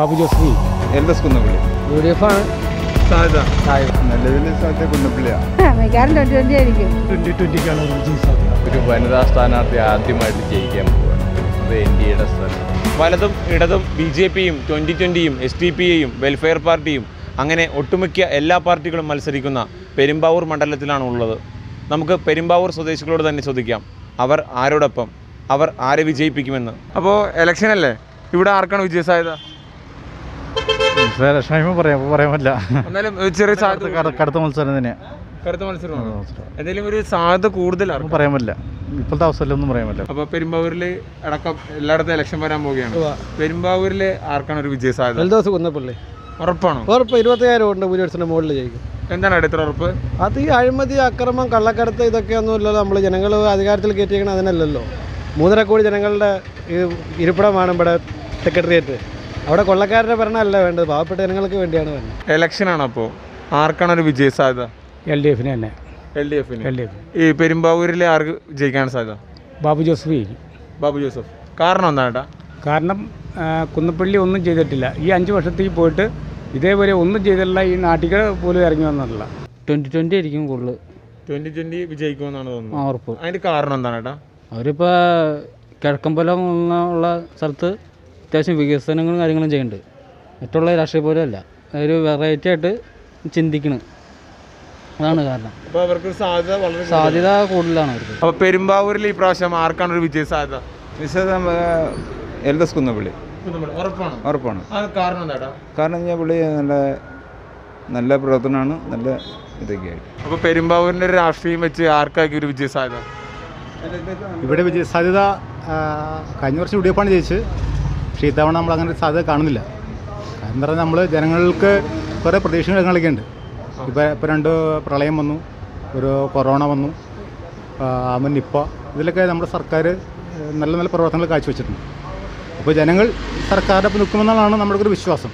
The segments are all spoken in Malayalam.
Babu ജോസഫി. Eldhose Kunnappilly U D F ആണ് സാധ്യത നിലവിലെ സാധ്യത കുന്നപ്പള്ളിയാണ് ഒരു വനിതാ സ്ഥാനാർത്ഥി ആദ്യമായിട്ട് ജയിക്കാൻ പോവുകയാണ് അത് എൻ ഡി എയുടെ സ്ഥലം വലതും ഇടതും ബി ജെ പിയും ട്വന്റി ട്വന്റിയും എസ് ടി പി എയും വെൽഫെയർ പാർട്ടിയും അങ്ങനെ ഒട്ടുമിക്ക എല്ലാ പാർട്ടികളും മത്സരിക്കുന്ന പെരുമ്പാവൂർ മണ്ഡലത്തിലാണ് ഉള്ളത്. നമുക്ക് പെരുമ്പാവൂർ സ്വദേശികളോട് തന്നെ ചോദിക്കാം. അവർ ആരോടൊപ്പം? അവർ ആരെ വിജയിപ്പിക്കുമെന്ന്? അപ്പോൾ ഇലക്ഷൻ അല്ലേ? ഇവിടെ ആർക്കാണ് വിജയ സാധ്യത ലക്ഷണം പറയാൻ പറയാൻ പറ്റില്ല. എന്നാലും ഒരു ചെറിയ സാധ്യത കട- കടുത്ത മത്സരം തന്നെയാണ് കടുത്ത മത്സരമാണ് എന്തെങ്കിലും ഒരു സാധ്യത കൂടുതലാണ് ഒന്നും പറയാൻ പറ്റില്ല. ഇപ്പോഴത്തെ അവസ്ഥയിൽ ഒന്നും പറയാൻ പറ്റില്ല. അപ്പോൾ പെരുമ്പാവൂരിൽ അടക്കം എല്ലായിടത്തും ഇലക്ഷൻ വരാൻ പോവുകയാണ്. പെരുമ്പാവൂരിൽ ആർക്കാണ് ഒരു വിജയ സാധ്യത? എൽദോസ് കുന്നപ്പള്ളി ഉറപ്പാണോ? ഉറപ്പ് ഇരുപത്തയ്യായിരം ഉണ്ട് ഭൂരിപക്ഷത്തിന് മുകളിൽ ജയിക്കും. എന്താണ് അടുത്ത ഉറപ്പ്? അത് ഈ അഴിമതി അക്രമം കള്ളക്കടത്ത് ഇതൊക്കെ ഒന്നുമില്ലല്ലോ നമ്മൾ ജനങ്ങൾ അധികാരത്തിൽ കയറ്റിയേക്കണം അതിനല്ലല്ലോ മൂന്നര കോടി ജനങ്ങളുടെ ഇരിപ്പിടമാണ് ഇവിടെ സെക്രട്ടേറിയറ്റ് അവിടെ കൊള്ളക്കാരുടെ ഭരണമല്ല വേണ്ടത്. പാവപ്പെട്ട ജനങ്ങൾക്ക് വേണ്ടിയാണ് വരുന്നത്. എലക്ഷൻ ആണ് അപ്പോൾ ആർക്കാണ് ഒരു വിജയ സാധ്യത? എൽ ഡി എഫിന് തന്നെ. എൽ ഡി എഫിന് എൽ ഡി എഫ് ഈ പെരുമ്പാവൂരിലെ ആർക്ക് ജയിക്കാൻ സാധ്യത? ബാബു ജോസഫ് ജയിക്കും ബാബു ജോസഫ്. കാരണം എന്താണ് ഏട്ടാ? കാരണം ആ, കുന്നപ്പള്ളി ഒന്നും ചെയ്തിട്ടില്ല. ഈ അഞ്ച് വർഷത്തേക്ക് പോയിട്ട് ഇതേപോലെ ഒന്നും ചെയ്തിട്ടില്ല. ഈ നാട്ടികൾ പോലും ഇറങ്ങി വന്നിട്ടില്ല. ട്വന്റി ട്വന്റി ആയിരിക്കും കൂടുതൽ ട്വന്റി ട്വന്റി വിജയിക്കുമെന്നാണ് ആ തോന്നുന്നത് ഉറപ്പ്. അതിന്റെ കാരണം എന്താണ് ഏട്ടാ? അവരിപ്പോൾ കിഴക്കമ്പലം ഉള്ള സ്ഥലത്ത് അത്യാവശ്യം വികസനങ്ങളും കാര്യങ്ങളും ചെയ്യുന്നുണ്ട്. മറ്റുള്ള രാഷ്ട്രീയ പോലെ അല്ല. ഒരു വെറൈറ്റി ആയിട്ട് ചിന്തിക്കണം. അതാണ് കാരണം. സാധ്യത വളരെ സാധ്യത കൂടുതലാണ് അവർക്ക്. അപ്പൊ പെരുമ്പാവൂരിൽ ഈ പ്രാവശ്യം ആർക്കാണ് ഒരു വിജയ സാധ്യത? നിശ്ചിതം എൽ എസ് കുന്നപ്പള്ളി. ഉറപ്പാണ്. കാരണം കാരണം ഞാൻ പുള്ളി നല്ല നല്ല പ്രവർത്തനമാണ് നല്ല ഇതൊക്കെയായിട്ട് അപ്പൊ പെരുമ്പാവൂരിന്റെ ഒരു രാഷ്ട്രീയം വെച്ച് ആർക്കാക്കി ഒരു വിജയ സാധ്യത? ഇവിടെ വിജയ സാധ്യത കഴിഞ്ഞ വർഷം യു ഡി എഫാണ് ജയിച്ച് പക്ഷേ ഇത്തവണ നമ്മൾ അങ്ങനെ സാധ്യത കാണുന്നില്ല. കാരണം എന്ന് പറഞ്ഞാൽ നമ്മൾ ജനങ്ങൾക്ക് കുറേ പ്രതീക്ഷകളൊക്കെ ഉണ്ട് ഇപ്പോൾ ഇപ്പോൾ രണ്ട് പ്രളയം വന്നു ഒരു കൊറോണ വന്നു അമ്മ നിപ്പ ഇതിലൊക്കെ നമ്മുടെ സർക്കാർ നല്ല നല്ല പ്രവർത്തനങ്ങൾ കാഴ്ചവെച്ചിട്ടുണ്ട്. അപ്പോൾ ജനങ്ങൾ സർക്കാരിന്റെ ഒപ്പം നിൽക്കുമെന്നാണ് നമ്മുടെ ഒരു വിശ്വാസം.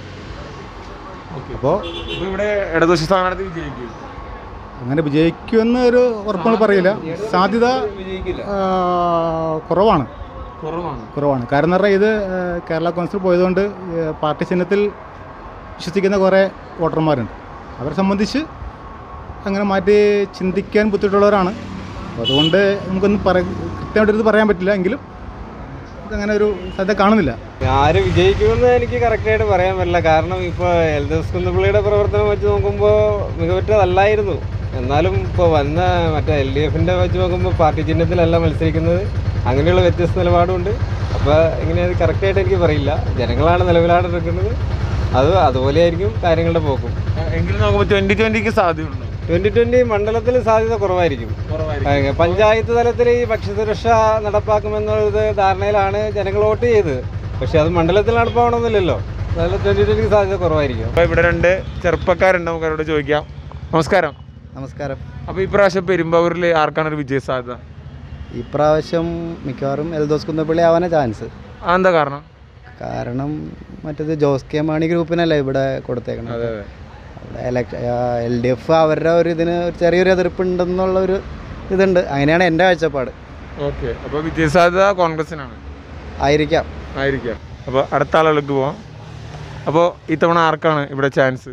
അപ്പോൾ അപ്പൊ ഇവിടെ ഇടതുപക്ഷ സ്ഥാനാർത്ഥി വിജയിക്കും. അങ്ങനെ വിജയിക്കുമെന്ന് ഒരു ഉറപ്പുകൾ പറയില്ല. സാധ്യത കുറവാണ്. കുറവാണ്. കുറവാണ്. കാരണം പറഞ്ഞാൽ ഇത് കേരള കോൺഗ്രസ് പോയതുകൊണ്ട് പാർട്ടി ചിഹ്നത്തിൽ വിശ്വസിക്കുന്ന കുറേ വോട്ടർമാരുണ്ട്. അവരെ സംബന്ധിച്ച് അങ്ങനെ മാറ്റി ചിന്തിക്കാൻ ബുദ്ധിമുട്ടുള്ളവരാണ്. അതുകൊണ്ട് നമുക്കൊന്നും പറ കൃത്യമായിട്ടൊരു പറയാൻ പറ്റില്ല. എങ്കിലും അങ്ങനെ ഒരു സാധ്യത കാണുന്നില്ല. ആര് വിജയിക്കുമെന്ന് എനിക്ക് കറക്റ്റായിട്ട് പറയാൻ പറ്റില്ല. കാരണം ഇപ്പോൾ എൽ ഡി എസ് കുന്നപ്പിള്ളിയുടെ പ്രവർത്തനം വെച്ച് നോക്കുമ്പോൾ മികവുറ്റതല്ലായിരുന്നു. എന്നാലും ഇപ്പോൾ വന്ന മറ്റേ എൽ ഡി എഫിന്റെ വെച്ച് നോക്കുമ്പോൾ പാർട്ടി ചിഹ്നത്തിലല്ല മത്സരിക്കുന്നത്. അങ്ങനെയുള്ള വ്യത്യസ്ത നിലപാടുമുണ്ട് അപ്പോൾ ഇങ്ങനെ അത് കറക്റ്റായിട്ട് എനിക്ക് പറയില്ല. ജനങ്ങളാണ് നിലവിലാണ് എടുക്കുന്നത് അത് അതുപോലെയായിരിക്കും കാര്യങ്ങളുടെ പോക്കും. എങ്കിലും നോക്കുമ്പോൾ ട്വന്റി ട്വന്റിക്ക് സാധ്യതയുണ്ട്? ട്വന്റി ട്വന്റി മണ്ഡലത്തിൽ സാധ്യത കുറവായിരിക്കും. കുറവായിരിക്കും. പഞ്ചായത്ത് തലത്തിൽ ഈ ഭക്ഷ്യസുരക്ഷ നടപ്പാക്കുമെന്നുള്ളത് ധാരണയിലാണ് ജനങ്ങൾ വോട്ട് ചെയ്തത്. പക്ഷെ അത് മണ്ഡലത്തിൽ നടപ്പാവണമെന്നില്ലല്ലോ അതായത് ട്വന്റി സാധ്യത കുറവായിരിക്കും. അപ്പൊ ഇവിടെ രണ്ട് ചെറുപ്പക്കാരുണ്ട് നമുക്ക് അവരോട് ചോദിക്കാം. നമസ്കാരം. നമസ്കാരം. അപ്പൊ ഇപ്രാവശ്യം പെരുമ്പാവൂരിൽ ആർക്കാണ് ഒരു വിജയ സാധ്യത ഇപ്രാവശ്യം മിക്കവാറും എൽദോസ് കുന്നപ്പള്ളി ആവാനാ ചാൻസ് എന്താ കാരണം? കാരണം മറ്റേത് ജോസ് കെ മാണി ഗ്രൂപ്പിനല്ലേ ഇവിടെ കൊടുത്തേക്കണം അതെ അതെ. അവിടെ എലക്ഷൻ എൽ ഡി എഫ് അവരുടെ ഒരു ഇതിന് ഒരു ചെറിയൊരു എതിർപ്പുണ്ടെന്നുള്ള ഒരു ഇതുണ്ട്. അങ്ങനെയാണ് എന്റെ കാഴ്ചപ്പാട്. ഓക്കെ. അപ്പോൾ വിജയസാധ്യത കോൺഗ്രസിനാണ്. ആയിരിക്കാം. ആയിരിക്കാം. അപ്പോൾ അടുത്ത ആളുകൾക്ക് പോവാം. അപ്പോൾ ഇത്തവണ ആർക്കാണ് ഇവിടെ ചാൻസ്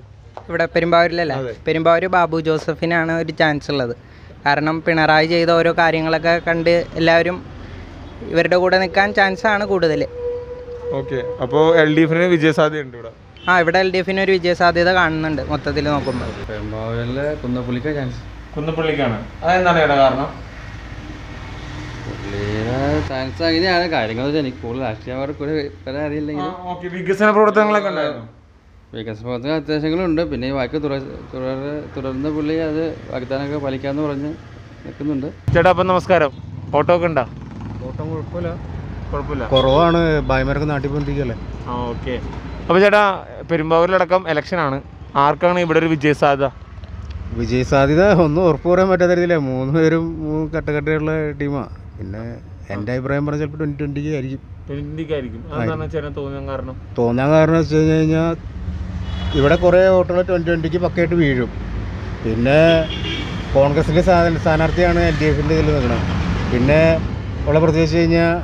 ഇവിടെ പെരുമ്പാവൂരിലല്ല. പെരുമ്പാവൂർ ബാബു ജോസഫിനാണ് ഒരു ചാൻസ് ഉള്ളത്. കാരണം പിണറായി ചെയ്ത ഓരോ കാര്യങ്ങളൊക്കെ കണ്ട് എല്ലാവരും ഇവരുടെ കൂടെ നിൽക്കാൻ ചാൻസ് ആണ് കൂടുതൽ. ഓക്കെ. അപ്പോൾ എൽ ഡി എഫിന് ഇവിടെ? ആ ഇവിടെ എൽ ഡി എഫിന് ഒരു വിജയസാധ്യത കാണുന്നുണ്ട് മൊത്തത്തിൽ നോക്കുമ്പോൾ. പെരുമ്പാവൂരിലെ കുന്നപ്പള്ളിക്ക് ചാൻസ് കുന്നപ്പള്ളിക്കാണ്. അതെന്താണ് ഇവിടെ കാരണം? ചാൻസ് അങ്ങനെയാണ് കാര്യങ്ങൾ എനിക്ക് കൂടുതൽ രാഷ്ട്രീയമായിട്ട് വികസന പ്രവർത്തനങ്ങളൊക്കെ ഉണ്ടായിരുന്നു? വികസന പ്രവർത്തന അത്യാവശ്യങ്ങളുണ്ട്. പിന്നെ ഈ വാക്ക് തുടർ തുടർ തുടർന്ന് പുള്ളി അത് വാഗ്ദാനമൊക്കെ പാലിക്കാമെന്ന് പറഞ്ഞ് നിൽക്കുന്നുണ്ട്. ചേട്ടാ അപ്പം നമസ്കാരം. ഓട്ടോ ഒക്കെ ഉണ്ടോ? ഓട്ടം കുഴപ്പമില്ല. കുഴപ്പമില്ല. കുറവാണ്. ഭായിമാരൊക്കെ നാട്ടിൽ പോയിരിക്കല്ലേ ആ ഓക്കെ. അപ്പോൾ ചേട്ടാ പെരുമ്പാവൂരിലടക്കം ഇലക്ഷനാണ്. ആർക്കാണ് ഇവിടെ ഒരു വിജയ സാധ്യത വിജയ സാധ്യത ഒന്നും ഉറപ്പ് പറയാൻ പറ്റാത്ത രീതിയില്ല മൂന്ന് പേരും മൂന്ന് ടീമാ. ടീമാണ് പിന്നെ എന്റെ അഭിപ്രായം പറഞ്ഞാൽ ചിലപ്പോൾ ട്വന്റി ട്വന്റിക്ക് ആയിരിക്കും. ട്വന്റിക്കായിരിക്കും അതെന്താണ് ചേട്ടൻ തോന്നാൻ കാരണം? തോന്നാൻ കാരണം വെച്ച് കഴിഞ്ഞ് കഴിഞ്ഞാൽ ഇവിടെ കുറേ വോട്ടുകൾ ട്വന്റി ട്വന്റിക്ക് പക്കയായിട്ട് വീഴും. പിന്നെ കോൺഗ്രസിന്റെ സ്ഥാനാർത്ഥിയാണ് എൽ ഡി എഫിന്റെ ഇതിൽ നിൽക്കുന്നത്. പിന്നെ ഉള്ള പ്രത്യേകിച്ച് കഴിഞ്ഞാൽ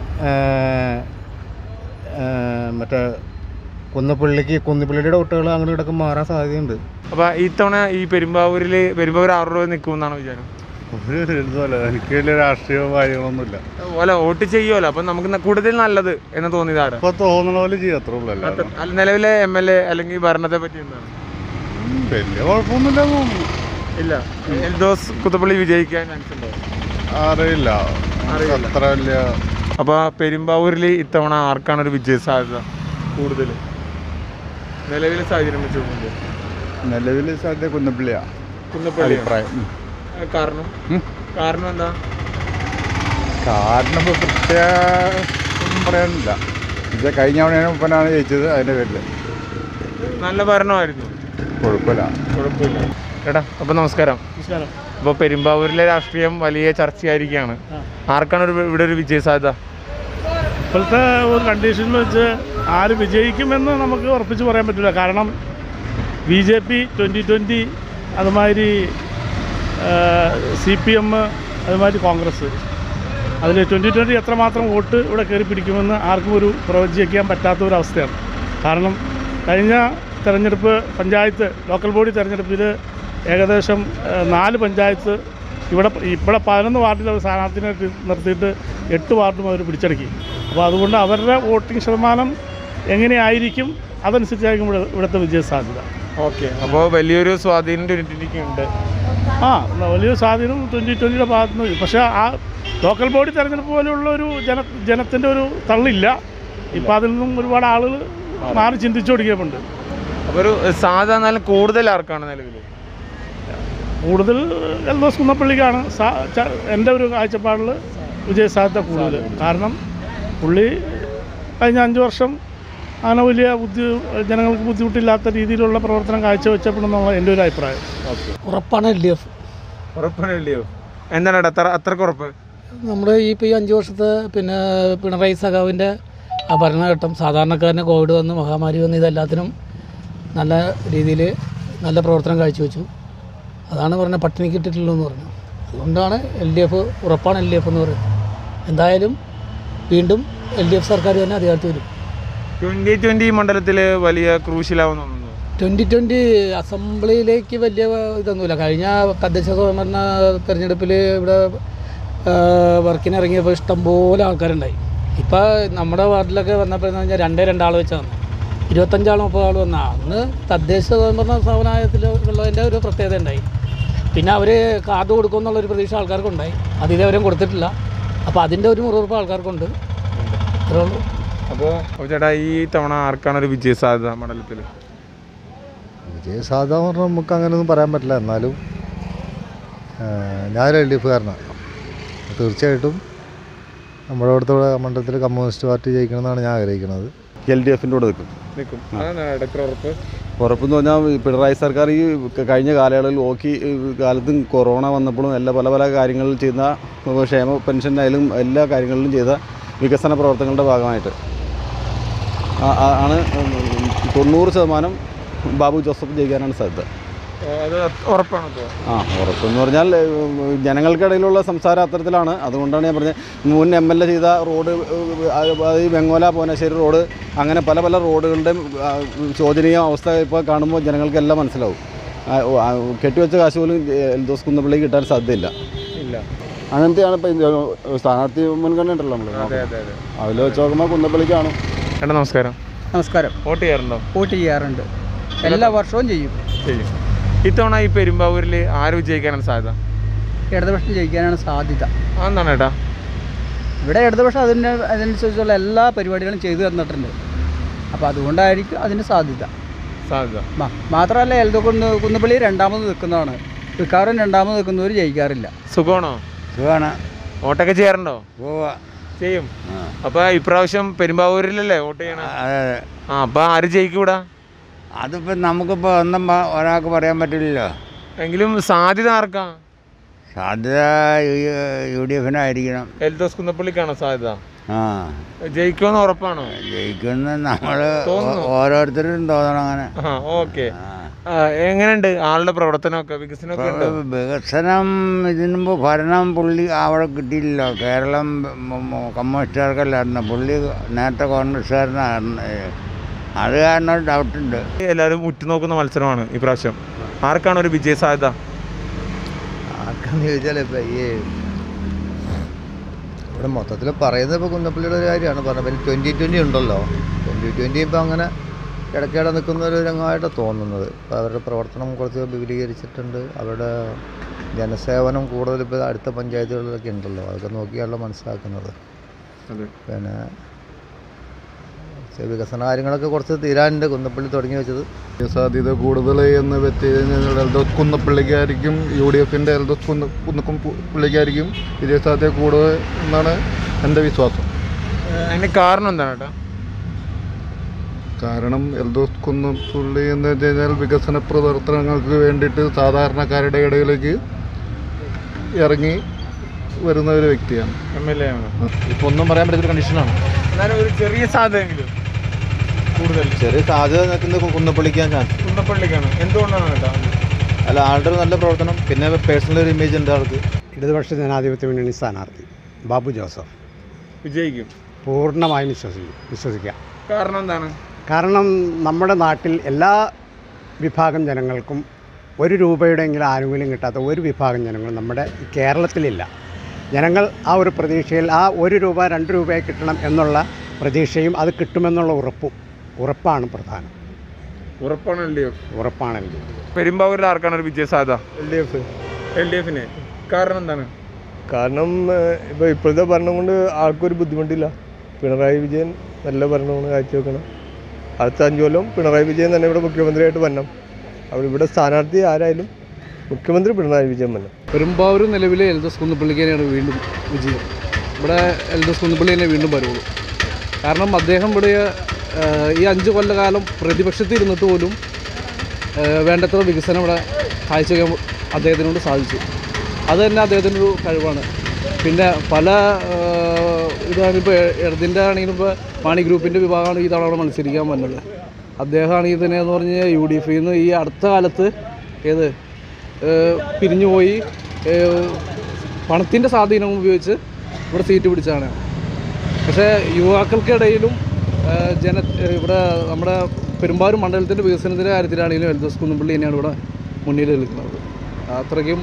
മറ്റേ കുന്നപ്പള്ളിക്ക് കുന്നപ്പള്ളിയുടെ വോട്ടുകൾ അങ്ങോട്ടും ഇടയ്ക്ക് മാറാൻ സാധ്യതയുണ്ട്. അപ്പോൾ ഇത്തവണ ഈ പെരുമ്പാവൂരിൽ പെരുമ്പാവൂർ ആറ് രൂപ നിൽക്കുമെന്നാണ് വിചാരം? ഒരു ഇതുമല്ല എനിക്ക് വലിയ രാഷ്ട്രീയവും കാര്യങ്ങളൊന്നുമില്ല. അല്ല വോട്ട് ചെയ്യുമല്ലോ അപ്പം നമുക്ക് ന- കൂടുതൽ നല്ലത് എന്ന് തോന്നിയതാണ് ഇപ്പൊ തോന്നണ പോലെ ചെയ്യത്രേ ഉള്ളൂ അല്ല അല്ല നിലവിലെ എം എൽ എ അല്ലെങ്കിൽ ഭരണത്തെ പറ്റി എന്താണ്? വലിയ കുഴപ്പമൊന്നുമില്ല തോന്നുന്നു. ഇല്ല. എൽദോസ് കുത്തപ്പള്ളി വിജയിക്കാൻ ചാൻസ് ഉണ്ടോ? അറിയില്ല. അറിയില്ല. അത്ര വലിയ അപ്പോൾ പെരുമ്പാവൂരിൽ ഇത്തവണ ആർക്കാണ് ഒരു വിജയ സാധ്യത കൂടുതൽ? നിലവിലെ സാഹചര്യം വെച്ച് നോക്കുമ്പോൾ നിലവിൽ സാധ്യത കുന്നപ്പള്ളിയാ. കുന്നപ്പള്ളി അഭിപ്രായം. ഉം. കാരണം? കാരണം എന്താ? കാരണം ഇപ്പോൾ പ്രത്യേകം പറയാനില്ല. ഇത് കഴിഞ്ഞ തവണയാണ് ഉപ്പനാണ് ജയിച്ചത് അതിന്റെ പേരിൽ നല്ല ഭരണമായിരുന്നു. കുഴപ്പമില്ല. കുഴപ്പമില്ല. എടാ അപ്പോൾ നമസ്കാരം. നമസ്കാരം. അപ്പോൾ പെരുമ്പാവൂരിലെ രാഷ്ട്രീയം വലിയ ചർച്ചയായിരിക്കുകയാണ് ആർക്കാണ് ഒരു ഇവിടെ ഒരു വിജയ സാധ്യത? ഇപ്പോഴത്തെ ഒരു കണ്ടീഷനിൽ വെച്ച് ആര് വിജയിക്കുമെന്ന് നമുക്ക് ഉറപ്പിച്ച് പറയാൻ പറ്റില്ല കാരണം B J P twenty twenty അതുമാതിരി സി പി എം അതുമാതിരി കോൺഗ്രസ്. അതിൽ ട്വന്റി ട്വന്റി എത്രമാത്രം വോട്ട് ഇവിടെ കയറി പിടിക്കുമെന്ന് ആർക്കും ഒരു പ്രവചിക്കാൻ പറ്റാത്ത ഒരു അവസ്ഥയാണ് കാരണം കഴിഞ്ഞ തെരഞ്ഞെടുപ്പ് പഞ്ചായത്ത് ലോക്കൽ ബോഡി തെരഞ്ഞെടുപ്പിൽ ഏകദേശം നാല് പഞ്ചായത്ത് ഇവിടെ ഇവിടെ പതിനൊന്ന് വാർഡിൽ അവർ സ്ഥാനാർത്ഥിനെ നിർത്തിയിട്ട് എട്ട് വാർഡും അവർ പിടിച്ചടക്കി. അപ്പോൾ അതുകൊണ്ട് അവരുടെ വോട്ടിംഗ് ശതമാനം എങ്ങനെയായിരിക്കും അതനുസരിച്ചായിരിക്കും ഇവിടെ ഇവിടുത്തെ വിജയ സാധ്യത ഓക്കെ അപ്പോൾ വലിയൊരു സ്വാധീനം ട്വന്റിക്ക് ഉണ്ട് ആ വലിയൊരു സ്വാധീനം ട്വന്റി ട്വന്റിയുടെ ഭാഗത്ത് നിന്ന് പക്ഷേ ആ ലോക്കൽ ബോഡി തെരഞ്ഞെടുപ്പ് പോലെയുള്ള ഒരു ജന ജനത്തിന്റെ ഒരു തള്ളില്ല. ഇപ്പം അതിൽ നിന്നും ഒരുപാട് ആളുകൾ മാറി ചിന്തിച്ചു ചിന്തിച്ചുകൊണ്ടിരിക്കുന്നുണ്ട് അപ്പോൾ ഒരു സാധാരണ എന്നാലും കൂടുതൽ ആർക്കാണ് നിലവിൽ കൂടുതൽ എൽദോസ് കുന്നപ്പള്ളിക്കാണ്. സാ- ച- എന്റെ ഒരു കാഴ്ചപ്പാടിൽ വിജയ സാധ്യത കൂടുതൽ കാരണം പുള്ളി കഴിഞ്ഞ അഞ്ച് വർഷം അങ്ങനെ വലിയ ബുദ്ധി ജനങ്ങൾക്ക് ബുദ്ധിമുട്ടില്ലാത്ത രീതിയിലുള്ള പ്രവർത്തനം കാഴ്ചവെച്ചപ്പെടുന്നുള്ള എന്റെ ഒരു അഭിപ്രായം. ഉറപ്പാണ് എൽ ഡി എഫ്. ഉറപ്പാണ് എൽ എന്താണ് എഫ്. അത്ര അത്രയ്ക്ക് ഉറപ്പ്? നമ്മുടെ ഈ ഇപ്പോൾ ഈ അഞ്ച് വർഷത്തെ പിന്നെ പിണറായി സഖാവിന്റെ ആ ഭരണഘട്ടം സാധാരണക്കാരന് കോവിഡ് വന്ന് മഹാമാരി വന്ന് ഇതെല്ലാത്തിനും നല്ല രീതിയിൽ നല്ല പ്രവർത്തനം കാഴ്ചവെച്ചു. അതാണ് പറഞ്ഞ പട്ടിണി കിട്ടിയിട്ടുള്ളൂ എന്ന് പറഞ്ഞു അതുകൊണ്ടാണ് എൽ ഡി എഫ് ഉറപ്പാണ് എൽ ഡി എഫ് എന്ന് പറയുന്നത്. എന്തായാലും വീണ്ടും എൽ ഡി എഫ് സർക്കാർ തന്നെ അധികാരത്തിൽ വരും. ട്വന്റി ട്വന്റി മണ്ഡലത്തിൽ വലിയ ക്രൂശിലാവുന്നു ട്വന്റി അസംബ്ലിയിലേക്ക് വലിയ ഇതൊന്നുമില്ല. കഴിഞ്ഞ തദ്ദേശ സ്വയംഭരണ തെരഞ്ഞെടുപ്പിൽ ഇവിടെ വർക്കിന് ഇറങ്ങിയപ്പോൾ ഇഷ്ടംപോലെ ആൾക്കാരുണ്ടായി. ഇപ്പോൾ നമ്മുടെ വാർഡിലൊക്കെ വന്നപ്പോൾ എന്ന് പറഞ്ഞാൽ രണ്ടേ രണ്ടാൾ വെച്ചാണ്. ഇരുപത്തഞ്ചാൾ മുപ്പത് ആൾ വന്ന. അന്ന് തദ്ദേശ സ്വയംഭരണ സ്ഥാപനത്തിൽ ഉള്ളതിന്റെ ഒരു പ്രത്യേകത ഉണ്ടായി. പിന്നെ അവർ കാർഡ് കൊടുക്കും എന്നുള്ളൊരു പ്രതീക്ഷ ആൾക്കാർക്കുണ്ടായി. അത് ഇതേവരെയും കൊടുത്തിട്ടില്ല. അപ്പോൾ അതിന്റെ ഒരു മുറിവുറപ്പ് ആൾക്കാർക്കുണ്ട്. അത്രേ ഉള്ളൂ. അപ്പോൾ ചേട്ടാ ഈ തവണ ആർക്കാണ് ഒരു വിജയ സാധ്യത മണ്ഡലത്തിൽ? വിജയ സാധ്യത എന്ന് പറഞ്ഞാൽ നമുക്ക് അങ്ങനെയൊന്നും പറയാൻ പറ്റില്ല. എന്നാലും ഞാൻ ഞാനൊരു എൽ ഡി എഫുകാരനാണ്. തീർച്ചയായിട്ടും നമ്മുടെ അടുത്തുള്ള മണ്ഡലത്തിൽ കമ്മ്യൂണിസ്റ്റ് പാർട്ടി ജയിക്കണമെന്നാണ് ഞാൻ ആഗ്രഹിക്കുന്നത്. എൽ ഡി എഫിന്റെ കൂടെ നിൽക്കും. നിൽക്കും. ഉറപ്പ്. ഉറപ്പെന്ന് പറഞ്ഞാൽ പിണറായി സർക്കാർ ഈ കഴിഞ്ഞ കാലയളവിൽ ഓക്കി കാലത്തും കൊറോണ വന്നപ്പോഴും എല്ലാ പല പല കാര്യങ്ങളിൽ ചെയ്യുന്ന ക്ഷേമ പെൻഷനായാലും എല്ലാ കാര്യങ്ങളിലും ചെയ്ത വികസന പ്രവർത്തനങ്ങളുടെ ഭാഗമായിട്ട്. ആണ് തൊണ്ണൂറ് ശതമാനം ബാബു ജോസഫ് ജയിക്കാനാണ് സാധ്യത. ഉറപ്പാണ് ആ ഉറപ്പെന്ന് പറഞ്ഞാൽ ജനങ്ങൾക്കിടയിലുള്ള സംസാരം അത്തരത്തിലാണ്. അതുകൊണ്ടാണ് ഞാൻ പറഞ്ഞത് മുൻ എം എൽ എ ചെയ്ത റോഡ് ഈ വെങ്ങോല പോനശ്ശേരി റോഡ് അങ്ങനെ പല പല റോഡുകളുടെയും ശോചനീയ അവസ്ഥ ഇപ്പോൾ കാണുമ്പോൾ ജനങ്ങൾക്കെല്ലാം മനസ്സിലാവും. കെട്ടിവെച്ച കാശ് പോലും എൽദോസ് കുന്നപ്പള്ളി കിട്ടാൻ സാധ്യതയില്ല. ഇല്ല. അങ്ങനത്തെയാണ് ഇപ്പോൾ സ്ഥാനാർത്ഥി മുൻഗണന ഉണ്ടല്ലോ നമ്മൾ അതെ അതെ അതെ. അതിൽ വെച്ച് നോക്കുമ്പോൾ കുന്നപ്പള്ളിക്കാണ് ചേട്ടാ നമസ്കാരം. നമസ്കാരം. വോട്ട് ചെയ്യാറുണ്ടോ? വോട്ട് ചെയ്യാറുണ്ട്. എല്ലാ വർഷവും ചെയ്യും. ചെയ്യും. ഇത്തവണ ഈ പെരുമ്പാവൂരിൽ ആര് വിജയിക്കാനാണ് സാധ്യത? ഇടതുപക്ഷം ജയിക്കാനാണ് സാധ്യത. അതെന്താണ് ഏട്ടാ ഇവിടെ ഇടതുപക്ഷം അതിന് അതിനനുസരിച്ചുള്ള എല്ലാ പരിപാടികളും ചെയ്തു തന്നിട്ടുണ്ട്. അപ്പോൾ അതുകൊണ്ടായിരിക്കും അതിന് സാധ്യത. സാധ്യത. മാത്രമല്ല എൽദോ കുന്ന് കുന്നപ്പള്ളി രണ്ടാമത് നിൽക്കുന്നതാണ്. മിക്കവാറും രണ്ടാമത് നിൽക്കുന്നവർ ജയിക്കാറില്ല. സുഖമാണോ? സുഖമാണ്. വോട്ടൊക്കെ ചെയ്യാറുണ്ടോ? പോവാ. ചെയ്യും. അപ്പൊ ഇപ്രാവശ്യം പെരുമ്പാവൂരിലല്ലേ വോട്ട് ചെയ്യണം? ആ അപ്പൊ ആര് ജയിക്കൂടാ അതിപ്പോ നമുക്കിപ്പോ ഒന്നും ഒരാൾക്ക് പറയാൻ പറ്റില്ലല്ലോ. എങ്കിലും സാധ്യത ആർക്കാ? സാധ്യത യു ഡി എഫിനായിരിക്കണം എൽ ദോസ് കുന്നപ്പള്ളിക്കാണോ സാധ്യത? ആ. ജയിക്കുമെന്ന് ഉറപ്പാണോ? ജയിക്കുന്ന നമ്മൾ തോന്നുന്നു. ഓരോരുത്തരും തോന്നണം അങ്ങനെ. ഓക്കെ. എങ്ങനെയുണ്ട് ആളുടെ പ്രവർത്തനമൊക്കെ വികസനമൊക്കെ ഉണ്ടോ? വികസനം ഇതിനു മുമ്പ് ഭരണം പുള്ളി അവിടെ കിട്ടിയില്ലല്ലോ കേരളം കമ്മ്യൂണിസ്റ്റുകാർക്കല്ലായിരുന്നു. പുള്ളി നേരത്തെ കോൺഗ്രസ്സുകാരനായിരുന്നു അത് കാരണം ഡൗട്ടുണ്ട് എല്ലാവരും ഉറ്റുനോക്കുന്ന മത്സരമാണ് ഈ പ്രാവശ്യം ആർക്കാണ് ഒരു വിജയ സാധ്യത? ആർക്കാന്ന് ചോദിച്ചാൽ ഇപ്പം ഈ ഇവിടെ മൊത്തത്തിൽ പറയുന്നത് ഇപ്പോൾ കുന്നപ്പള്ളിയുടെ ഒരു കാര്യമാണ്. പറഞ്ഞത് പിന്നെ ട്വന്റി ട്വന്റി ഉണ്ടല്ലോ. ട്വന്റി ട്വന്റി ഇപ്പം അങ്ങനെ ഇടയ്ക്കിടെ നിൽക്കുന്ന ഒരു രംഗമായിട്ടാണ് തോന്നുന്നത്. ഇപ്പോൾ അവരുടെ പ്രവർത്തനം കുറച്ച് വിപുലീകരിച്ചിട്ടുണ്ട്. അവരുടെ ജനസേവനം കൂടുതൽ ഇപ്പോൾ അടുത്ത പഞ്ചായത്തുകളിലൊക്കെ ഉണ്ടല്ലോ. അതൊക്കെ നോക്കിയാണല്ലോ മനസ്സിലാക്കുന്നത്. പിന്നെ വികസന കാര്യങ്ങളൊക്കെ കുറച്ച് തീരാനുണ്ട്. കുന്നപ്പള്ളി തുടങ്ങി വെച്ചത്. സാധ്യത കൂടുതൽ എന്ന് വെച്ച് കഴിഞ്ഞാൽ എൽദോസ് കുന്നപ്പള്ളിക്കായിരിക്കും യു ഡി എഫിന്റെ എൽദോസ് കുന്ന കുന്നക്കും പുള്ളിക്കായിരിക്കും വിജയ സാധ്യത കൂടുതൽ എന്നാണ് എന്റെ വിശ്വാസം. അതിന് കാരണം എന്താണ് ഏട്ടാ? കാരണം എൽദോസ് പുള്ളി എന്ന് വെച്ച് കഴിഞ്ഞാൽ വികസന പ്രവർത്തനങ്ങൾക്ക് വേണ്ടിയിട്ട് സാധാരണക്കാരുടെ ഇടയിലേക്ക് ഇറങ്ങി വരുന്ന ഒരു വ്യക്തിയാണ്. എം എൽ എ ആണ്. ഇപ്പൊ ഒന്നും പറയാൻ പറ്റാത്തൊരു കണ്ടീഷനാണ് എന്നാലും ഒരു ചെറിയ സാധ്യതയെങ്കിലും കൂടുതൽ. ചെറിയ സാധ്യത നിൽക്കുന്നത് കുന്നപ്പള്ളിക്കാൻ ചാൻസ് കുന്നപ്പള്ളിക്കാണ്. എന്തുകൊണ്ടാണ് കേട്ടോ അല്ല ആളുടെ ഒരു നല്ല പ്രവർത്തനം പിന്നെ പേഴ്സണൽ ഒരു ഇമേജ് ഉണ്ട് ആൾക്ക്. ഇടതുപക്ഷ ജനാധിപത്യ മുന്നണി സ്ഥാനാർത്ഥി ബാബു ജോസഫ്. വിജയിക്കും. പൂർണമായും വിശ്വസിക്കും വിശ്വസിക്കാം. കാരണം എന്താണ്? കാരണം നമ്മുടെ നാട്ടിൽ എല്ലാ വിഭാഗം ജനങ്ങൾക്കും ഒരു രൂപയുടെയെങ്കിലും ആനുകൂല്യം കിട്ടാത്ത ഒരു വിഭാഗം ജനങ്ങൾ നമ്മുടെ കേരളത്തിലില്ല. ജനങ്ങൾ ആ ഒരു പ്രതീക്ഷയിൽ ആ ഒരു രൂപ രണ്ട് രൂപയെ കിട്ടണം എന്നുള്ള പ്രതീക്ഷയും അത് കിട്ടുമെന്നുള്ള ഉറപ്പും ഉറപ്പാണ് പ്രധാനം. ഉറപ്പാണ് എൽ ഡി എഫ്. ഉറപ്പാണ് എൽ ഡി എഫ്. പെരുമ്പാവൂരിൽ ആർക്കാണ് ഒരു വിജയ സാധ്യത? L D F. L D എഫിന് കാരണം എന്താണ്? കാരണം ഇപ്പോൾ ഇപ്പോഴത്തെ ഭരണം കൊണ്ട് ഒരു ബുദ്ധിമുട്ടില്ല. പിണറായി വിജയൻ നല്ല ഭരണമാണ് കാഴ്ചവെക്കണം അടുത്ത അഞ്ചു കൊല്ലം പിണറായി വിജയൻ തന്നെ ഇവിടെ മുഖ്യമന്ത്രിയായിട്ട് വരണം. അവിടെ ഇവിടെ സ്ഥാനാർത്ഥി ആരായാലും മുഖ്യമന്ത്രി പിണറായി വിജയൻ വരണം. പെരുമ്പാവൂർ നിലവിലെ എൽദോസ് കുന്നപ്പള്ളിക്ക് തന്നെയാണ് വീണ്ടും വിജയം. ഇവിടെ എൽ എൽദോസ് കുന്നപ്പള്ളി തന്നെ വീണ്ടും വരുള്ളൂ. കാരണം അദ്ദേഹം ഇവിടെ ഈ അഞ്ച് കൊല്ലകാലം പ്രതിപക്ഷത്തിൽ ഇരുന്നിട്ട് പോലും വേണ്ടത്ര വികസനം ഇവിടെ കാഴ്ചവെക്കാൻ അദ്ദേഹത്തിനോട് സാധിച്ചു. അത് തന്നെ അദ്ദേഹത്തിന്റെ ഒരു കഴിവാണ്. പിന്നെ പല ഇതാണിപ്പോൾ എർദിന്റെ ആണെങ്കിലും ഇപ്പോൾ മാണി ഗ്രൂപ്പിന്റെ വിഭാഗമാണ് ഈ തവണ മത്സരിക്കാൻ വന്നത്. അദ്ദേഹമാണെങ്കിൽ തന്നെ എന്ന് പറഞ്ഞ് കഴിഞ്ഞാൽ യു ഡി എഫിൽ നിന്ന് ഈ അടുത്ത കാലത്ത് ഏത് പിരിഞ്ഞുപോയി പണത്തിന്റെ സ്വാധീനം ഉപയോഗിച്ച് ഇവിടെ സീറ്റ് പിടിച്ചാണ് പക്ഷേ യുവാക്കൾക്കിടയിലും ജന ഇവിടെ നമ്മുടെ പെരുമ്പാവൂർ മണ്ഡലത്തിന്റെ വികസനത്തിന്റെ കാര്യത്തിലാണെങ്കിലും എൽദോസ് കുന്നുംപള്ളി തന്നെയാണ് ഇവിടെ മുന്നിൽ നിൽക്കുന്നത്. അത്രയ്ക്കും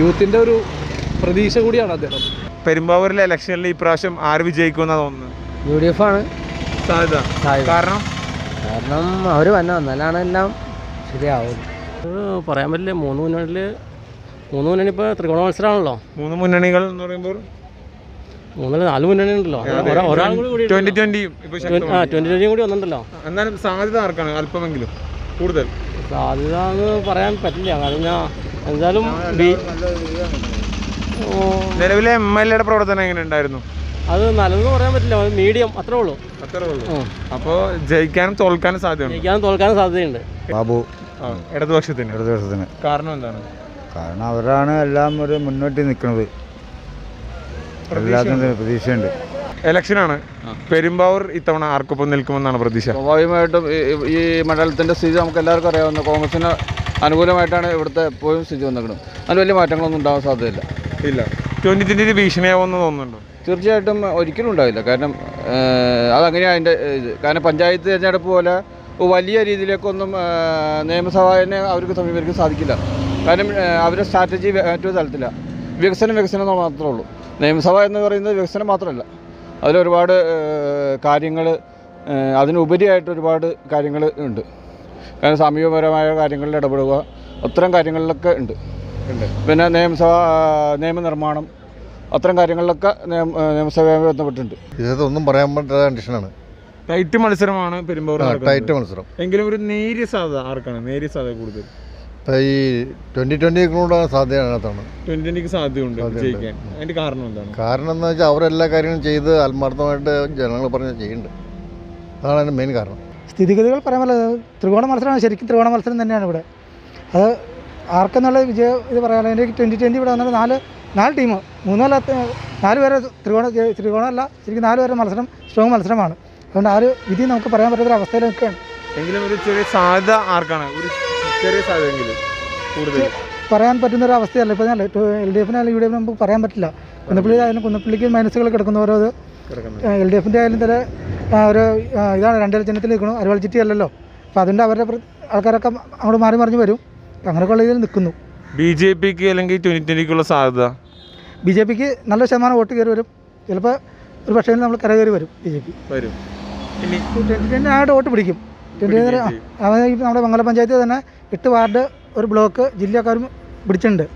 യൂത്തിന്റെ ഒരു പ്രതീക്ഷ കൂടിയാണ് അദ്ദേഹം. പെരുമ്പാവൂരിലെ ഇലക്ഷനിൽ ഈ പ്രാവശ്യം ആര് വിജയിക്കുമെന്നാണ് തോന്നുന്നത്? യു ഡി എഫ് ആണ്. സാധ്യത? കാരണം? കാരണം അവർ വന്ന വന്നാലാണ് എല്ലാം ശരിയാവും പറയാൻ പറ്റില്ല മൂന്ന് മുന്നണിയിൽ മൂന്ന് മുന്നണി ഇപ്പോൾ ത്രികോണ മത്സരമാണല്ലോ മൂന്ന് മുന്നണികൾ എന്ന് പറയുമ്പോൾ? മൂന്നല്ല നാല് മുന്നണി ഉണ്ടല്ലോ. ഒരാ- ഒരാൾ കൂടി ട്വന്റി ട്വന്റിയും ഇപ്പൊ ആ ട്വന്റി ട്വന്റിയും കൂടി വന്നിട്ടുണ്ടല്ലോ. എന്നാലും സാധ്യത ആർക്കാണ് അല്പമെങ്കിലും? കൂടുതൽ? സാധ്യത എന്ന് പറയാൻ പറ്റില്ല. കാരണം എന്തായാലും നിലവിലെ എം എൽ എയുടെ പ്രവർത്തനം എങ്ങനെ ഉണ്ടായിരുന്നു അത് നല്ലതെന്ന് പറയാൻ പറ്റില്ല. മീഡിയം അത്രേ ഉള്ളൂ. അത്രേ ഉള്ളൂ. അപ്പോൾ ജയിക്കാനും തോൽക്കാനും സാധ്യതയുണ്ട്? ജയിക്കാനും തോൽക്കാനും സാധ്യതയുണ്ട്. ബാബു. ഇടതുപക്ഷത്തിന്? ഇടതുപക്ഷത്തിന്. കാരണം എന്താണ്? കാരണം അവരാണ് എല്ലാം ഒരു മുന്നോട്ട് നിൽക്കുന്നത്. എല്ലാത്തിനും പ്രതീക്ഷയുണ്ട്. ഇലക്ഷനാണ് പെരുമ്പാവൂർ ഇത്തവണ ആർക്കൊപ്പം നിൽക്കുമെന്നാണ് പ്രതീക്ഷ? സ്വാഭാവികമായിട്ടും ഈ- മണ്ഡലത്തിന്റെ സ്ഥിതി നമുക്ക് എല്ലാവർക്കും അറിയാവുന്ന കോൺഗ്രസിന് അനുകൂലമായിട്ടാണ് ഇവിടുത്തെ എപ്പോഴും സ്ഥിതി വന്നിരിക്കുന്നത്. അതിന് വലിയ മാറ്റങ്ങളൊന്നും ഉണ്ടാകാൻ സാധ്യതയില്ല. ഇല്ല. ട്വന്റി ട്വന്റി ഭീഷണിയാവുമെന്ന് തോന്നുന്നുണ്ടോ? തീർച്ചയായിട്ടും ഒരിക്കലും ഉണ്ടാവില്ല. കാരണം അതങ്ങനെയാണ് അതിന്റെ ഇത്. കാരണം പഞ്ചായത്ത് തിരഞ്ഞെടുപ്പ് പോലെ വലിയ രീതിയിലേക്കൊന്നും നിയമസഭയെ അവർക്ക് സമീപിക്കാൻ സാധിക്കില്ല. കാരണം അവരുടെ സ്ട്രാറ്റജി മറ്റൊരു തലത്തില്ല വികസനം വികസനം എന്ന് മാത്രമേ ഉള്ളൂ. നിയമസഭ എന്ന് പറയുന്നത് വികസനം മാത്രമല്ല. അതിലൊരുപാട് കാര്യങ്ങൾ അതിനുപരിയായിട്ട് ഒരുപാട് കാര്യങ്ങൾ ഉണ്ട്. കാരണം സാമൂഹികപരമായ കാര്യങ്ങളിൽ ഇടപെടുക അത്തരം കാര്യങ്ങളിലൊക്കെ ഉണ്ട്. പിന്നെ നിയമസഭ നിയമനിർമ്മാണം അത്തരം കാര്യങ്ങളിലൊക്കെ നിയമ നിയമസഭയുമായി ബന്ധപ്പെട്ടിട്ടുണ്ട്. ഇതൊന്നും പറയാൻ പറ്റാത്ത കണ്ടീഷനാണ്. ടൈറ്റ് മത്സരമാണ് പെരുമ്പാവൂർ ടൈറ്റ് മത്സരം. എങ്കിലും ഒരു നേരിയ സാധ്യത ആർക്കാണ്? നേരിയ സാധ്യത കൂടുതൽ. ഈ സാധ്യത അതിനകത്താണ്. ട്വന്റി ട്വന്റിക്ക് സാധ്യതയുണ്ട് സാധ്യതയുണ്ട്. ജയിക്കാൻ അതിന്റെ കാരണം എന്താണ്? കാരണം എന്ന് വെച്ചാൽ അവരെല്ലാ കാര്യങ്ങളും ചെയ്ത് ആത്മാർത്ഥമായിട്ട് ജനങ്ങൾ പറഞ്ഞ് ചെയ്യുന്നുണ്ട്. അതാണ് അതിന്റെ മെയിൻ കാരണം. സ്ഥിതിഗതികൾ പറയാൻ പറ്റില്ല. ത്രികോണ മത്സരമാണ്. ശരിക്കും ത്രികോണ മത്സരം തന്നെയാണ് ഇവിടെ. അത് ആർക്കെന്നുള്ള വിജയ ഇത് പറയാൻ എന്റെ ട്വന്റി ട്വന്റി ഇവിടെ വന്നാൽ നാല് നാല് ടീം മൂന്നല്ല നാല് പേരെ ത്രികോണ ത്രികോണമല്ല ശരിക്കും നാല് പേരെ മത്സരം സ്ട്രോങ് മത്സരമാണ്. അതുകൊണ്ട് ആ ഒരു വിധി നമുക്ക് പറയാൻ പറ്റാത്തൊരു അവസ്ഥയിൽ നിൽക്കുകയാണ്. എങ്കിലും ഒരു ചെറിയ സാധ്യത ആർക്കാണ്? ഒരു ചെറിയ സാധ്യതയെങ്കിലും കൂടുതൽ. പറയാൻ പറ്റുന്ന ഒരു അവസ്ഥയല്ല. ഇപ്പോൾ ഞാൻ എൽ ഡി എഫിനായാലും യു ഡി എഫിനും നമുക്ക് പറയാൻ പറ്റില്ല. കുന്നപ്പള്ളി ആയാലും കുന്നപ്പള്ളിക്ക് മൈനസുകൾ കിടക്കുന്ന ഓരോ. എൽ ഡി എഫിന്റെ ആയാലും തന്നെ ഒരു ഇതാണ് രണ്ടര ചിഹ്നത്തിൽ നിൽക്കണം. അരുവാൾ ചിറ്റി അല്ലല്ലോ അപ്പോൾ അതിന്റെ അവരുടെ ആൾക്കാരൊക്കെ അങ്ങോട്ട് മാറി മറിഞ്ഞ് വരും. അങ്ങനെയൊക്കെയുള്ള കോളേജിൽ നിൽക്കുന്നു. ബി ജെ പിക്ക് അല്ലെങ്കിൽ ട്വന്റി ട്വന്റിക്കുള്ള സാധ്യത? ബി ജെ പിക്ക് നല്ല ശതമാനം വോട്ട് കയറി വരും. ചിലപ്പോൾ ഒരു പക്ഷേ നമ്മൾ കര കയറി വരും ബി ജെ പി. വരും. ട്വന്റി ട്വന്റി ആയിട്ട് വോട്ട് പിടിക്കും. ട്വന്റി നമ്മുടെ മംഗല പഞ്ചായത്തിൽ തന്നെ എട്ട് വാർഡ് ഒരു ബ്ലോക്ക് ജില്ലക്കാരും പിടിച്ചിട്ടുണ്ട്.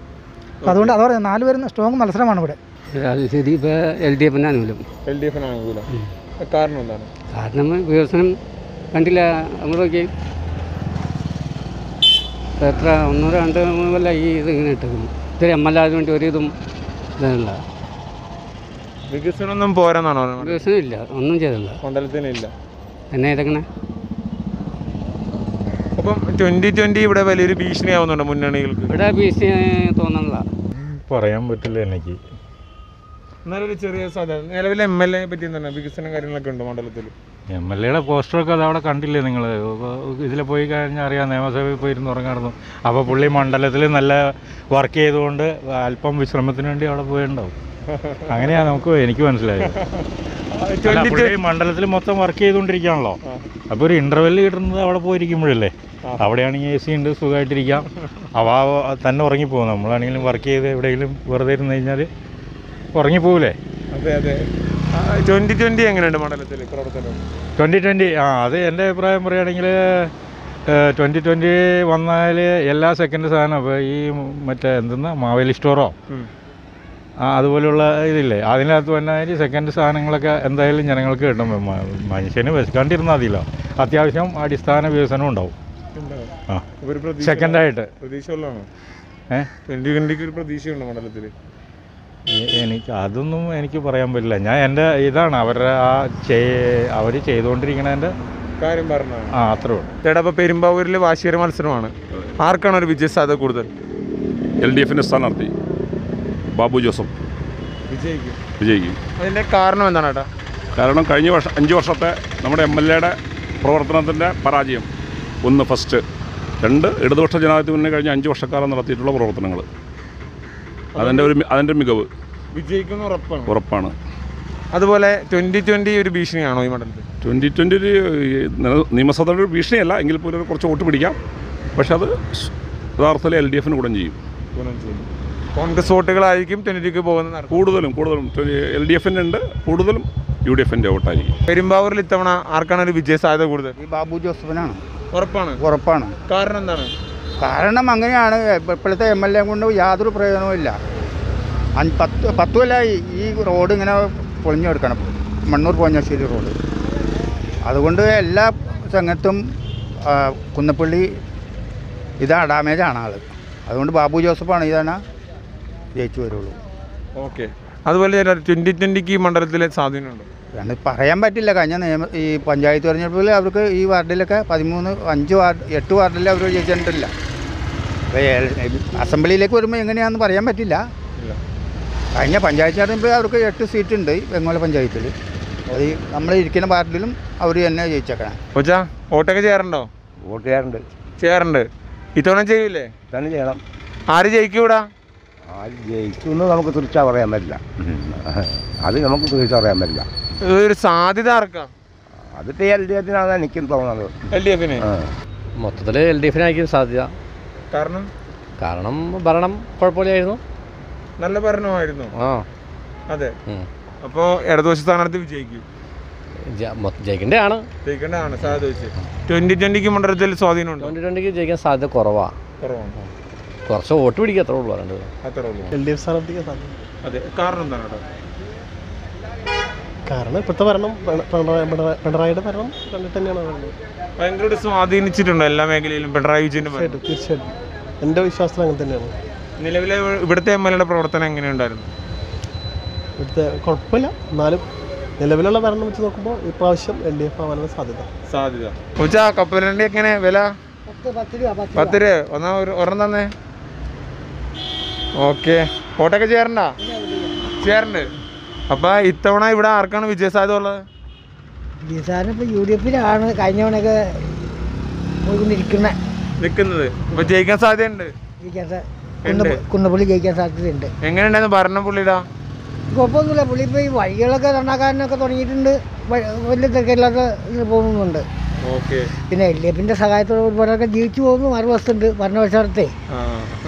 അതുകൊണ്ട് അതോടെ നാല് പേരും സ്ട്രോങ് മത്സരമാണ് ഇവിടെ. അത് ശരി ഇപ്പോൾ എൽ ഡി എഫിന് അനുകൂലം എൽ ഡി എഫിന് അനുകൂലം കാരണം എന്താണ്? കാരണം വികസനം കണ്ടില്ല. അങ്ങോട്ടൊക്കെ എത്ര ഒന്നോ രണ്ടോ മൂന്നോ കൊല്ലം ഈ ഇത് ഇങ്ങനെ ഇട്ടേക്കുന്നു. ഇത്തിരി എം എൽ എ വേണ്ടി ഒരു ഇതും ഇതല്ല വികസനമൊന്നും പോരെന്നാണോ വികസനം ഇല്ല ഒന്നും ചെയ്തില്ല. മണ്ഡലത്തിനില്ല എന്നെ ഇതെങ്ങനെ? അപ്പം ട്വന്റി ട്വന്റി ഇവിടെ വലിയൊരു ഭീഷണിയാവുന്നുണ്ട് മുന്നണികൾക്ക്? ഇവിടെ ഭീഷണി തോന്നുന്നില്ല. പറയാൻ പറ്റില്ല എനിക്ക്. എന്നാലൊരു ചെറിയ സാധനം നിലവിലെ എം എൽ എ പറ്റി എന്താണ്? വികസനം കാര്യങ്ങളൊക്കെ ഉണ്ട് മണ്ഡലത്തിൽ? എം എൽ എയുടെ പോസ്റ്ററൊക്കെ അത് അവിടെ കണ്ടില്ലേ നിങ്ങൾ ഇതിൽ പോയി കഴിഞ്ഞാൽ അറിയാം നിയമസഭയിൽ പോയിരുന്നു ഉറങ്ങായിരുന്നു. അപ്പോൾ പുള്ളി മണ്ഡലത്തിൽ നല്ല വർക്ക് ചെയ്തുകൊണ്ട് അല്പം വിശ്രമത്തിന് വേണ്ടി അവിടെ പോയിട്ടുണ്ടാവും അങ്ങനെയാ നമുക്ക് എനിക്ക് മനസ്സിലായത്. മണ്ഡലത്തിൽ മൊത്തം വർക്ക് ചെയ്തുകൊണ്ടിരിക്കുകയാണല്ലോ. അപ്പോൾ ഒരു ഇന്റർവെൽ കിട്ടുന്നത് അവിടെ പോയിരിക്കുമ്പോഴല്ലേ? അവിടെയാണെങ്കിൽ എ സി ഉണ്ട് സുഖമായിട്ടിരിക്കാം. അവ തന്നെ ഉറങ്ങിപ്പോകും. നമ്മളാണെങ്കിലും വർക്ക് ചെയ്ത് എവിടെയെങ്കിലും വെറുതെ ഇരുന്ന് കഴിഞ്ഞാൽ ഉറങ്ങിപ്പോകില്ലേ അതെ അതെ. ട്വന്റി ട്വന്റി എങ്ങനെയുണ്ട് മണ്ഡലത്തിൽ പ്രവർത്തനം? ട്വന്റി ട്വന്റി ആ അത് എന്റെ അഭിപ്രായം പറയുകയാണെങ്കിൽ ട്വന്റി ട്വന്റി വന്നാൽ എല്ലാ സെക്കൻഡ് സാധനം ഇപ്പോൾ ഈ മറ്റേ എന്തെന്ന് മാവേലി സ്റ്റോറോ? ആ അതുപോലെയുള്ള ഇതില്ലേ? അതിനകത്ത് വന്നാൽ സെക്കൻഡ് സാധനങ്ങളൊക്കെ എന്തായാലും ജനങ്ങൾക്ക് കിട്ടും. മനുഷ്യന് വിശക്കാണ്ടിരുന്നാൽ മതിയല്ലോ. അത്യാവശ്യം അടിസ്ഥാന വികസനം ഉണ്ടാവും. ഒരു പ്രതീക്ഷ സെക്കൻഡായിട്ട് ഏഹ് ഏ? ട്വന്റി ട്വന്റിക്ക് ഒരു പ്രതീക്ഷയുണ്ട് മണ്ഡലത്തിൽ എനിക്ക് അതൊന്നും എനിക്ക് പറയാൻ പറ്റില്ല. ഞാൻ എന്റെ ഇതാണ്. അവരുടെ ആ അവർ ചെയ്തുകൊണ്ടിരിക്കണതിന്റെ കാര്യം പറഞ്ഞു ആ അത്രേ ഉള്ളൂ. ചേട്ടാ അപ്പോൾ പെരുമ്പാവൂരിൽ വാശിയേറെ മത്സരമാണ്. ആർക്കാണ് ഒരു വിജയ സാധ്യത കൂടുതൽ? എൽ ഡി എഫിന്റെ സ്ഥാനാർത്ഥി ബാബു ജോസഫ്. വിജയിക്കും. വിജയിക്കും. അതിന്റെ കാരണം എന്താണ് ചേട്ടാ? കാരണം കഴിഞ്ഞ വർഷം അഞ്ച് വർഷത്തെ നമ്മുടെ എം എൽ എയുടെ പ്രവർത്തനത്തിന്റെ പരാജയം. ഒന്ന് ഫസ്റ്റ് രണ്ട് ഇടതുപക്ഷ ജനാധിപത്യത്തിന് കഴിഞ്ഞ അഞ്ച് വർഷക്കാലം നടത്തിയിട്ടുള്ള പ്രവർത്തനങ്ങൾ. അതിന്റെ ഒരു അതിന്റെ അതിന്റെ മികവ്. വിജയിക്കുന്ന ഉറപ്പാണ്. ഉറപ്പാണ്. അതുപോലെ ട്വന്റി ട്വന്റി ഒരു ഭീഷണിയാണോ ഈ മണ്ഡലത്തിൽ? ട്വന്റി ട്വന്റി നിയമസഭയുടെ ഒരു ഭീഷണിയല്ല. എങ്കിൽ പോലും കുറച്ച് വോട്ട് പിടിക്കാം. പക്ഷെ അത് യഥാർത്ഥത്തിൽ എൽ ഡി എഫിന് ഗുണം ചെയ്യും. ഗുണം ചെയ്യും. കോൺഗ്രസ് വോട്ടുകളായിരിക്കും ട്വന്റിക്ക് പോകുന്നത് കൂടുതലും കൂടുതലും. എൽ ഡി എഫിന്റെ ഉണ്ട്. കൂടുതലും യു ഡി എഫിന്റെ വോട്ടായിരിക്കും. പെരുമ്പാവൂരിൽ ഇത്തവണ ആർക്കാണ് ഒരു വിജയ സാധ്യത കൂടുതൽ? ഈ ബാബു ജോസഫിനാണ്. ഉറപ്പാണ്. ഉറപ്പാണ്. കാരണം എന്താണ്? കാരണം അങ്ങനെയാണ്. ഇപ്പ- ഇപ്പോഴത്തെ എം എൽ എ കൊണ്ട് യാതൊരു പ്രയോജനവുമില്ല അഞ്ച് പത്ത് പത്ത് കൊല്ലമായി ഈ റോഡ് ഇങ്ങനെ പൊളിഞ്ഞു കൊടുക്കണം. മണ്ണൂർ പോഞ്ഞശ്ശേരി റോഡ്. അതുകൊണ്ട് എല്ലാ സംഘത്തും കുന്നപ്പള്ളി ഇതാ ഡാമേജാണ് ആൾ അതുകൊണ്ട് ബാബു ജോസഫാണ് ഇതാണ് ജയിച്ചു വരുള്ളൂ. ഓക്കെ. അതുപോലെ തന്നെ ട്വന്റിക്ക് ഈ മണ്ഡലത്തിലെ സ്വാധീനമുണ്ട്? കാരണം പറയാൻ പറ്റില്ല. കഴിഞ്ഞ നിയമ ഈ പഞ്ചായത്ത് തെരഞ്ഞെടുപ്പിൽ അവർക്ക് ഈ വാർഡിലൊക്കെ പതിമൂന്ന് അഞ്ച് വാർഡ് എട്ട് വാർഡിൽ അവർ ജയിച്ചിട്ടില്ല. അസംബ്ലിയിലേക്ക് വരുമ്പോൾ എങ്ങനെയാണെന്ന് പറയാൻ പറ്റില്ല. ഇല്ല. കഴിഞ്ഞ പഞ്ചായത്ത് നടത്തുമ്പോൾ അവർക്ക് എട്ട് സീറ്റ് ഉണ്ട് ബംഗാള പഞ്ചായത്തിൽ അത് നമ്മൾ ഇരിക്കുന്ന പാർട്ടിയിലും അവർ തന്നെ ജയിച്ചേക്കണം. കൊച്ചാ വോട്ടൊക്കെ ചെയ്യാറുണ്ടോ? വോട്ട് ചെയ്യാറുണ്ട്. ചെയ്യാറുണ്ട്. ഇത്തവണ ചെയ്യൂലേ? ഇത്തവണ ചെയ്യണം. ആര് ജയിക്കൂടാ? ആര് ജയിക്കുമെന്ന് നമുക്ക് തീർച്ച പറയാൻ പറ്റില്ല. അത് നമുക്ക് തീർച്ച പറയാൻ പറ്റില്ല. ഒരു സാധ്യത ആർക്കാ? അതിപ്പോൾ എൽ ഡി എഫിനാണ് എനിക്ക് തോന്നുന്നത്. എൽ ഡി എഫിന്? മൊത്തത്തിൽ എൽ ഡി എഫിനായിരിക്കും സാധ്യത. കാരണം? കാരണം ഭരണം കുഴപ്പമില്ലായിരുന്നു. നല്ല ഭരണമായിരുന്നു. ആ. അതെ. അപ്പോ ഇടതുവശ സ്ഥാനാർത്ഥി വിജയിക്കും. ജയിക്കേണ്ടതാണ്. ജയിക്കേണ്ടതാണ് സാധ്യത വെച്ച്. ട്വന്റി ട്വന്റിക്ക് മണ്ഡലത്തിൽ സ്വാധീനമുണ്ട് ട്വന്റി ട്വന്റിക്ക് ജയിക്കാൻ സാധ്യത കുറവാണ് കുറവാണ്. കുറച്ച് വോട്ട് പിടിക്കുക അത്രേ ഉള്ളൂ അത്രേ ഉള്ളൂ. എൽ ഡി എഫ് സ്ഥാനാർത്ഥിക്ക് സാധ്യത. അതെ. കാരണം എന്താണ് കാരണം ഇപ്പോഴത്തെ ഭരണം പിണ- പിണറായി പിണറായി- പിണറായിയുടെ ഭരണം കണ്ടിട്ട് തന്നെയാണ് പറയുന്നത് ഭയങ്കരമായിട്ട് സ്വാധീനിച്ചിട്ടുണ്ട് എല്ലാ മേഖലയിലും പിണറായി വിജയൻ. തീർച്ചയായിട്ടും തീർച്ചയായിട്ടും. എന്റെ വിശ്വാസത്തിൽ അങ്ങനെ തന്നെയാണ്. നിലവിലെ ഇവിടുത്തെ എം എൽ എയുടെ പ്രവർത്തനം എങ്ങനെയുണ്ടായിരുന്നു? ഇവിടുത്തെ കുഴപ്പമില്ല. എന്നാലും നിലവിലുള്ള ഭരണം വെച്ച് നോക്കുമ്പോൾ ഇപ്രാവശ്യം എൽ ഡി എഫ് ആവാനുള്ള സാധ്യത. സാധ്യത. ഉച്ചാ കപ്പലണ്ടി എങ്ങനെ? വില? പത്ത് രൂപ ഒന്നാ ഒരു ഒരെണ്ണം തന്നെ. ഓക്കെ. ഫോട്ടോ ഒക്കെ ചേരണ്ട. ചെയ്യാറുണ്ട് അപ്പൊ ഇത്തവണ ഇവിടെ ആർക്കാണ് വിജയസാധ്യത ഉള്ളത്? വിജയസാധനം ഇപ്പോൾ യു ഡി എഫിലാണ് കഴിഞ്ഞ തവണയൊക്കെ പോയിക്കൊണ്ടിരിക്കുന്നത് നിൽക്കുന്നത്. അപ്പൊ ജയിക്കാൻ സാധ്യതയുണ്ട്. ജയിക്കാൻ സാ-. കുന്ന- കുന്നപ്പള്ളി ജയിക്കാൻ സാധ്യതയുണ്ട്. എങ്ങനെയുണ്ടായിരുന്നു ഭരണം പുള്ളിയുടെ കുഴപ്പമൊന്നുമില്ല. പുള്ളി ഇപ്പോൾ ഈ വഴികളൊക്കെ നന്നാക്കാനൊക്കെ തുടങ്ങിയിട്ടുണ്ട്. വ- വലിയ തിരക്കില്ലാത്ത ഇത് പോകുന്നുണ്ട്. ഓക്കെ. പിന്നെ എൽ ഡി എഫിന്റെ സഹായത്തോടെ ഒരുപാടൊക്കെ ജീവിച്ചു പോകുന്നു. മറുവശത്തുണ്ട് ഭരണവശത്തെ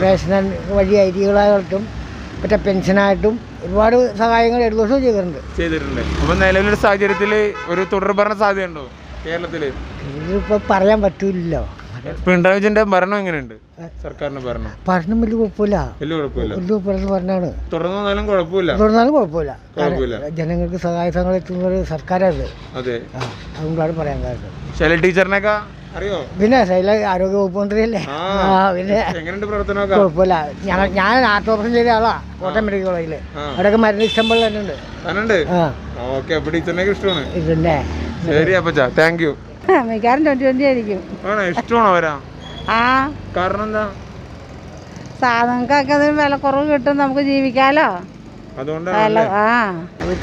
റേഷൻ വഴി അരികളായിട്ടും മറ്റേ പെൻഷനായിട്ടും ഒരുപാട് സഹായങ്ങൾ ഇടതു ദിവസവും ചെയ്തിട്ടുണ്ട്. ചെയ്തിട്ടുണ്ട്. അപ്പൊ നിലവിലൊരു സാഹചര്യത്തിൽ ഒരു തുടർ ഭരണ സാധ്യതയുണ്ടോ കേരളത്തിൽ? ഇതിപ്പോൾ പറയാൻ പറ്റൂലല്ലോ. പിണറായി വിജയന്റെ ഭരണം എങ്ങനെയുണ്ട്? സർക്കാരിന്റെ ഭരണം. ഭരണം വലിയ കുഴപ്പമില്ല. വലിയ കുഴപ്പമില്ല. വലിയ കുഴപ്പമില്ല ഭരണമാണ് തുടർന്ന് വന്നാലും കുഴപ്പമില്ല. തുടർന്നാലും കുഴപ്പമില്ല. ജനങ്ങൾക്ക് സഹായ സംഘം എത്തുന്ന ഒരു സർക്കാരാണ് അതെ. അതുകൊണ്ടാണ് പറയാൻ കാരണം. ശൈല ടീച്ചറിനൊക്കെ അറിയോ? പിന്നെ ശൈല ആരോഗ്യ വകുപ്പ് മന്ത്രിയല്ലേ? ആ. ആ പിന്നെ എങ്ങനെയുണ്ട് പ്രവർത്തനമൊക്കെ? കുഴപ്പമില്ല. ഞങ്ങൾ ഞാൻ ഹാർട്ട് ഓപ്പറേഷൻ ചെയ്ത ആളാ കോട്ടയം മെഡിക്കൽ കോളേജിൽ ആ. അവിടെയൊക്കെ മരുന്ന് ഇഷ്ടം പോലെ തന്നെ ഉണ്ട് തന്നുണ്ട് ഓക്കെ ഇഷ്ടമാണ്. ശരി അപ്പച്ചാ താങ്ക് യു മിക്കവാറും ട്വന്റി ട്വന്റി ആയിരിക്കും. ആണോ? ഇഷ്ടമാണോ വരാ ആ. കാരണം എന്താ? സാധനങ്ങൾക്കൊക്കെ അതിന് വില കുറവ് കിട്ടും നമുക്ക് ജീവിക്കാലോ.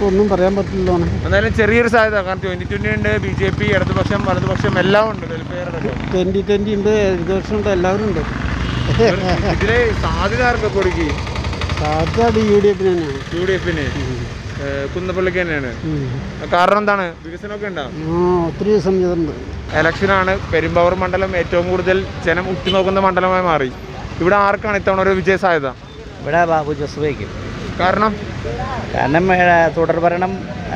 ഒന്നും പറയാൻ പറ്റില്ല എന്തായാലും ചെറിയൊരു സാധ്യത കാരണം ട്വന്റി ട്വന്റി ഉണ്ട് ബി ജെ പി ഇടതുപക്ഷം വലതുപക്ഷം എല്ലാം ഉണ്ട് വെൽഫെയർ ട്വന്റി ട്വന്റി ഉണ്ട് ഇടതുപക്ഷം ഉണ്ട് എല്ലാവരും ഉണ്ട്. ഇതിലെ സാധ്യത ആർക്കൊക്കെ കൊടുക്കി സാധ്യത യു ഡി എഫിന് തന്നെയാണ്. യു ഡി എഫിന്? കുന്നപ്പള്ളിക്ക് തന്നെയാണ്. കാരണം എന്താണ്? വികസനമൊക്കെ ഉണ്ടാവും ആ ഒത്തിരി ഇലക്ഷനാണ് പെരുമ്പാവൂർ മണ്ഡലം ഏറ്റവും കൂടുതൽ ജനം ഉറ്റുനോക്കുന്ന മണ്ഡലമായി മാറി. ഇവിടെ ആർക്കാണ് ഇത്തവണ ഒരു വിജയ സാധ്യത? ഇവിടെ ബാബു ജോസഫേക്കും. കാരണം? കാരണം തുടർ ഭരണം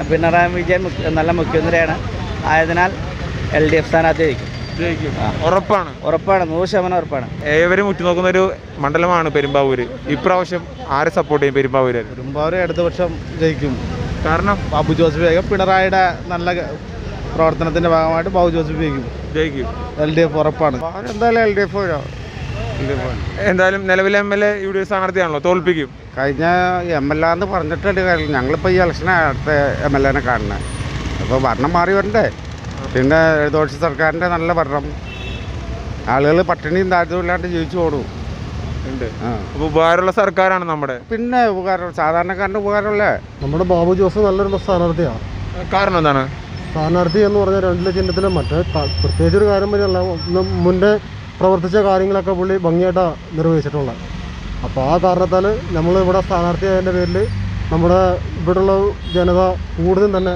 പിണറായി വിജയൻ നല്ല മുഖ്യമന്ത്രിയാണ്. ആയതിനാൽ എൽ ഡി എഫ് സ്ഥാനാർത്ഥി ജയിക്കും. ജയിക്കും ഉറപ്പാണ്. ഉറപ്പാണ്. നൂറ് ശതമാനം ഉറപ്പാണ്. ഏവരും ഉറ്റുനോക്കുന്ന ഒരു മണ്ഡലമാണ് പെരുമ്പാവൂര്. ഇപ്രാവശ്യം ആരെ സപ്പോർട്ട് ചെയ്യും പെരുമ്പാവൂര്? പെരുമ്പാവൂര് അടുത്ത വർഷം ജയിക്കും. കാരണം? ബാബു ജോസഫ് ജയിക്കും പിണറായിയുടെ നല്ല പ്രവർത്തനത്തിന്റെ ഭാഗമായിട്ട് ബാബു ജോസഫ് ജയിക്കും. ജയിക്കും. എൽ ഡി എഫ് ഉറപ്പാണ്. എന്തായാലും എൽ ഡി എഫ് എന്തായാലും നിലവിലെ M L A U D F സ്ഥാനാർത്ഥിയാണല്ലോ തോൽപ്പിക്കും. കഴിഞ്ഞ എം എൽ എ എന്ന് പറഞ്ഞിട്ടുണ്ട് കാര്യം ഞങ്ങളിപ്പോൾ ഈ ഇലക്ഷനാണ് അടുത്ത എം എൽ എനെ കാണുന്നത് അപ്പോൾ ഭരണം മാറി വരണ്ടേ? പിന്നെ ഇടതുപക്ഷ സർക്കാരിന്റെ നല്ല ഭരണം. ആളുകൾ പട്ടിണിയും ദാരിദ്ര്യവും ഇല്ലാണ്ട് ജീവിച്ചു പോകണു ഉപകാരമുള്ള സർക്കാരാണ് നമ്മുടെ. പിന്നെ ഉപകാരം സാധാരണക്കാരന്റെ ഉപകാരമല്ലേ നമ്മുടെ ബാബു ജോസ് നല്ലൊരു സ്ഥാനാർത്ഥിയാണ് കാരണം എന്താണ്? സ്ഥാനാർത്ഥി എന്ന് പറഞ്ഞാൽ രണ്ടിലെ ചിഹ്നത്തിലും മറ്റേ പ്രത്യേകിച്ചൊരു പ്രത്യേകിച്ച് ഒരു കാര്യം വരെയല്ല ഒന്ന് മുന്നേ പ്രവർത്തിച്ച കാര്യങ്ങളൊക്കെ പുള്ളി ഭംഗിയായിട്ടാണ് നിർവഹിച്ചിട്ടുള്ളത്. അപ്പോൾ ആ കാരണത്താൽ നമ്മൾ ഇവിടെ സ്ഥാനാർത്ഥിയായതിന്റെ പേരിൽ നമ്മുടെ ഇവിടെയുള്ള ജനത കൂടുതൽ തന്നെ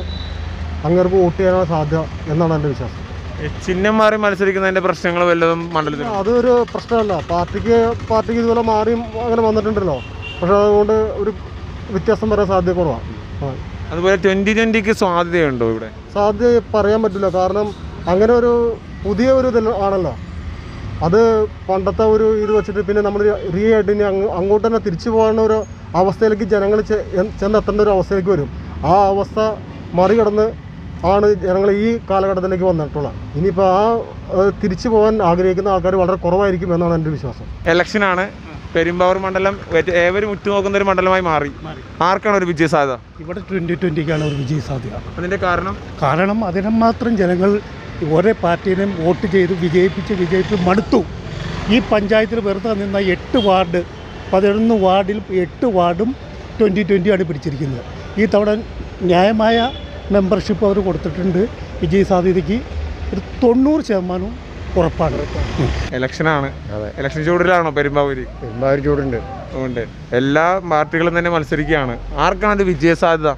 അങ്ങേർക്ക് വോട്ട് ചെയ്യാനാണ് സാധ്യത എന്നാണ് എന്റെ വിശ്വാസം. ചിഹ്നം മാറി മത്സരിക്കുന്നതിന്റെ പ്രശ്നങ്ങൾ വല്ലതും മണ്ഡലത്തിൽ അതൊരു പ്രശ്നമല്ല. പാർട്ടിക്ക് പാർട്ടിക്ക് ഇതുപോലെ മാറിയും അങ്ങനെ വന്നിട്ടുണ്ടല്ലോ. പക്ഷേ അതുകൊണ്ട് ഒരു വ്യത്യാസം വരാൻ സാധ്യത കുറവാണ് അതുപോലെ ട്വന്റി ട്വന്റിക്ക് സാധ്യതയുണ്ടോ ഇവിടെ? സാധ്യത പറയാൻ പറ്റില്ല. കാരണം അങ്ങനെ ഒരു പുതിയ ഒരു ഇതിൽ ആണല്ലോ. അത് പണ്ടത്തെ ഒരു ഇത് വെച്ചിട്ട് പിന്നെ നമ്മൾ റീ ആയിട്ട് ഇനി അങ്ങ് അങ്ങോട്ട് തന്നെ തിരിച്ചു പോകുന്ന ഒരു അവസ്ഥയിലേക്ക് ജനങ്ങൾ ചെന്നെത്തേണ്ട ഒരു അവസ്ഥയിലേക്ക് വരും. ആ അവസ്ഥ മറികടന്ന് ആണ് ജനങ്ങൾ ഈ കാലഘട്ടത്തിലേക്ക് വന്നിട്ടുള്ളത്. ഇനിയിപ്പോൾ ആ തിരിച്ചു പോകാൻ ആഗ്രഹിക്കുന്ന ആൾക്കാർ വളരെ കുറവായിരിക്കും എന്നാണ് എന്റെ വിശ്വാസം. ഇലക്ഷനാണ് പെരുമ്പാവൂർ മണ്ഡലം ഏവരും ഉറ്റുനോക്കുന്ന ഒരു മണ്ഡലമായി മാറി. ആർക്കാണ് ഒരു വിജയ സാധ്യത ഇവിടെ ട്വന്റി ട്വന്റിക്കാണ് ഒരു വിജയ സാധ്യത അതിന്റെ കാരണം? കാരണം അതിനെ മാത്രം ജനങ്ങൾ ഒരേ പാർട്ടീനെയും വോട്ട് ചെയ്ത് വിജയിപ്പിച്ച് വിജയിപ്പിച്ച് മടുത്തു. ഈ പഞ്ചായത്തിൽ വെറുതെ നിന്ന എട്ട് വാർഡ് പതിനൊന്ന് വാർഡിൽ എട്ട് വാർഡും ട്വന്റി ട്വന്റിയാണ് പിടിച്ചിരിക്കുന്നത്. ഈ തവണ ന്യായമായ മെമ്പർഷിപ്പ് അവർ കൊടുത്തിട്ടുണ്ട് വിജയ സാധ്യതയ്ക്ക്. ഒരു തൊണ്ണൂറ് ശതമാനവും ഉറപ്പാണ്. ഇലക്ഷനാണ് ഇലക്ഷൻ ചൂടിലാണോ പെരുമ്പാവൂര്? പെരുമ്പാവൂർ ചൂടുണ്ട്. ഉണ്ട്. എല്ലാ പാർട്ടികളും തന്നെ മത്സരിക്കുകയാണ്. ആർക്കാണ് വിജയ സാധ്യത?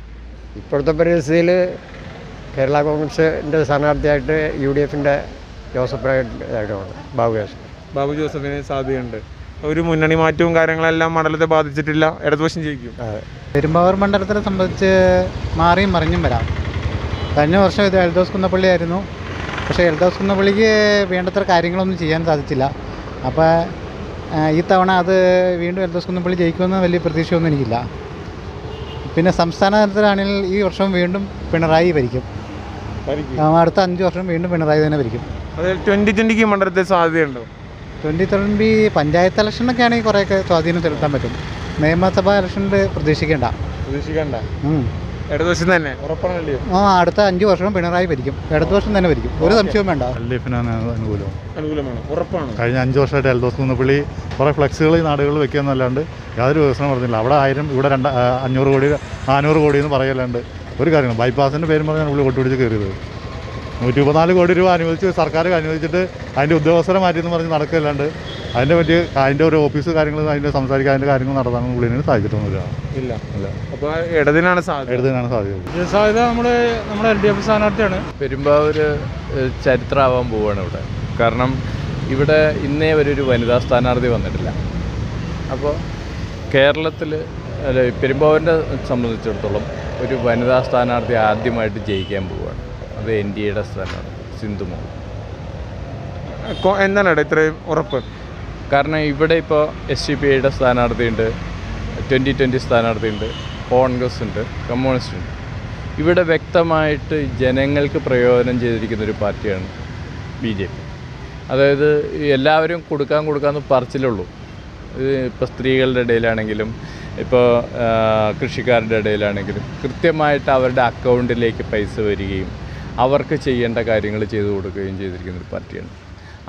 ഇപ്പോഴത്തെ പരിസ്ഥിതിയിൽ കേരള കോൺഗ്രസിന്റെ സ്ഥാനാർത്ഥിയായിട്ട് യു ഡി എഫിന്റെ ജോസഫ് ആയിട്ടാണ് ബാബു ജോസഫ്. ബാബു ജോസഫിന് സാധ്യതയുണ്ട്. ഒരു മുന്നണി മാറ്റവും കാര്യങ്ങളെല്ലാം മണ്ഡലത്തെ ബാധിച്ചിട്ടില്ല ഇടതുപക്ഷം ജയിക്കും. പെരുമ്പാവൂർ മണ്ഡലത്തിനെ സംബന്ധിച്ച് മാറിയും മറിഞ്ഞും വരാം. കഴിഞ്ഞ വർഷം ഇത് എൽദോസ് കുന്നപ്പള്ളിയായിരുന്നു. പക്ഷേ എൽദോസ് കുന്നപ്പള്ളിക്ക് വേണ്ടത്ര കാര്യങ്ങളൊന്നും ചെയ്യാൻ സാധിച്ചില്ല. അപ്പോൾ ഈ തവണ അത് വീണ്ടും എൽദോസ് കുന്നപ്പള്ളി ജയിക്കുമെന്ന് വലിയ പ്രതീക്ഷയൊന്നും എനിക്കില്ല. പിന്നെ സംസ്ഥാന തലത്തിലാണെങ്കിൽ ഈ വർഷം വീണ്ടും പിണറായി ഭരിക്കും. അടുത്ത അഞ്ച് വർഷം വീണ്ടും പിണറായി തന്നെ ഭരിക്കും. ട്വന്റി ട്വന്റിക്ക് മണ്ഡലത്തിൽ സാധ്യതയുണ്ടോ? ട്വന്റി ട്വന്റി പഞ്ചായത്ത് ഇലക്ഷനൊക്കെ ആണെങ്കിൽ കുറേയൊക്കെ സ്വാധീനം ചെലുത്താൻ പറ്റും. നിയമസഭാ ഇലക്ഷനിൽ പ്രതീക്ഷിക്കേണ്ട. പ്രതീക്ഷിക്കണ്ട. തന്നെ ഉറപ്പാണല്ലോ? ആ അടുത്ത അഞ്ച് വർഷം പിണറായി ഭരിക്കും. ഇടത് വർഷം തന്നെ ഭരിക്കും. ഒരു സംശയവും വേണ്ട. അനുകൂലം. അനുകൂലമാണ്. ഉറപ്പാണ്. കഴിഞ്ഞ അഞ്ച് വർഷമായിട്ട് എൽദോസ് പുള്ളി കുറേ ഫ്ലെക്സുകൾ ഈ നാടുകളിൽ വെക്കുകയെന്നല്ലാണ്ട് യാതൊരു വികസനം പറഞ്ഞില്ല അവിടെ ആയിരം ഇവിടെ രണ്ട് അഞ്ഞൂറ് കോടി നാനൂറ് കോടി എന്ന് പറയല്ലാണ്ട് ഒരു കാര്യങ്ങൾ ബൈപ്പാസിന്റെ പേരും പറഞ്ഞാണ് പുള്ളി കൊട്ടുപിടിച്ച് കയറിയത്. നൂറ്റി മുപ്പത്തിനാല് കോടി രൂപ അനുവദിച്ച് സർക്കാർ അനുവദിച്ചിട്ട് അതിന്റെ ഉദ്യോഗസ്ഥരെ മാറ്റിയെന്ന് പറഞ്ഞ് നടക്കില്ലാണ്ട് അതിന്റെ പറ്റി അതിന്റെ ഒരു ഓഫീസ് കാര്യങ്ങൾ അതിന്റെ സംസാരിക്കുക അതിന്റെ കാര്യങ്ങൾ നടത്താൻ പുള്ളിന് സാധിച്ചിട്ടൊന്നുമില്ല. ഇല്ല. അപ്പോൾ ഇടതിനാണ് സാധ്യത. ഇടതിനാണ് സാധ്യത. സാധ്യത നമ്മുടെ നമ്മുടെ എൽ ഡി എഫ് സ്ഥാനാർത്ഥിയാണ്. പെരുമ്പാവൂർ ചരിത്രമാവാൻ പോവുകയാണ് ഇവിടെ. കാരണം ഇവിടെ ഇന്നേ വരെ ഒരു വനിതാ സ്ഥാനാർത്ഥി വന്നിട്ടില്ല. അപ്പോൾ കേരളത്തിൽ അല്ല പെരുമ്പാവൂരിനെ സംബന്ധിച്ചിടത്തോളം ഒരു വനിതാ സ്ഥാനാർത്ഥി ആദ്യമായിട്ട് ജയിക്കാൻ പോവുകയാണ്. അത് എൻ ഡി എയുടെ സ്ഥാനാർത്ഥി സിന്ധുമോൾ എന്താണ് ഇത്രയും ഉറപ്പ്? കാരണം ഇവിടെ ഇപ്പോൾ എസ് ഡി പി ഐയുടെ സ്ഥാനാർത്ഥിയുണ്ട് ട്വന്റി ട്വന്റി സ്ഥാനാർത്ഥിയുണ്ട് കോൺഗ്രസ് ഉണ്ട് കമ്മ്യൂണിസ്റ്റ് ഉണ്ട് ഇവിടെ വ്യക്തമായിട്ട് ജനങ്ങൾക്ക് പ്രയോജനം ചെയ്തിരിക്കുന്ന ഒരു പാർട്ടിയാണ് ബി ജെ പി. അതായത് എല്ലാവരും കൊടുക്കാൻ കൊടുക്കാമെന്ന് പറച്ചിലുള്ളൂ. ഇപ്പോൾ സ്ത്രീകളുടെ ഇടയിലാണെങ്കിലും ഇപ്പോൾ കൃഷിക്കാരുടെ ഇടയിലാണെങ്കിലും കൃത്യമായിട്ട് അവരുടെ അക്കൗണ്ടിലേക്ക് പൈസ വരികയും അവർക്ക് ചെയ്യേണ്ട കാര്യങ്ങൾ ചെയ്തു കൊടുക്കുകയും ചെയ്തിരിക്കുന്ന ഒരു പാർട്ടിയാണ്.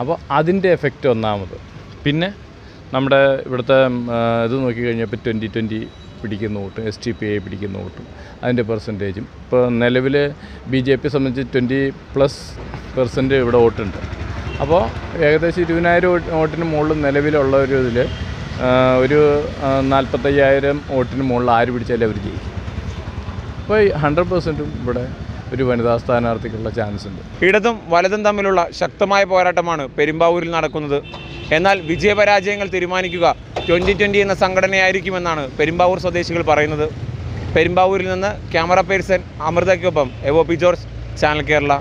അപ്പോൾ അതിന്റെ എഫക്റ്റ് ഒന്നാമത്. പിന്നെ നമ്മുടെ ഇവിടുത്തെ ഇത് നോക്കിക്കഴിഞ്ഞപ്പോൾ ട്വന്റി ട്വന്റി പിടിക്കുന്ന വോട്ടും എസ് ടി പി ഐ പിടിക്കുന്ന വോട്ടും അതിന്റെ പെർസെന്റേജും. ഇപ്പോൾ നിലവിൽ ബി ജെ പി സംബന്ധിച്ച് ട്വന്റി പ്ലസ് പെർസെന്റ് ഇവിടെ വോട്ടുണ്ട്. അപ്പോൾ ഏകദേശം ഇരുപതിനായിരം വോട്ട് വോട്ടിന് മുകളിൽ നിലവിലുള്ള ഒരു ഇതിൽ ഒരു നാൽപ്പത്തയ്യായിരം വോട്ടിന് മുകളിൽ ആര് പിടിച്ചാലും അവർ ജയിക്കും. അപ്പോൾ ഹൺഡ്രഡ് പെർസെന്റും ഇവിടെ ഒരു വനിതാ സ്ഥാനാർത്ഥിക്കുള്ള ചാൻസ് ഉണ്ട്. ഇടതും വലതും തമ്മിലുള്ള ശക്തമായ പോരാട്ടമാണ് പെരുമ്പാവൂരിൽ നടക്കുന്നത്. എന്നാൽ വിജയപരാജയങ്ങൾ തീരുമാനിക്കുക ട്വന്റി ട്വന്റി എന്ന സംഘടനയായിരിക്കുമെന്നാണ് പെരുമ്പാവൂർ സ്വദേശികൾ പറയുന്നത്. പെരുമ്പാവൂരിൽ നിന്ന് ക്യാമറ പേഴ്സൺ അമൃതയ്ക്കൊപ്പം എവോ പി ജോർജ് ചാനൽ കേരള.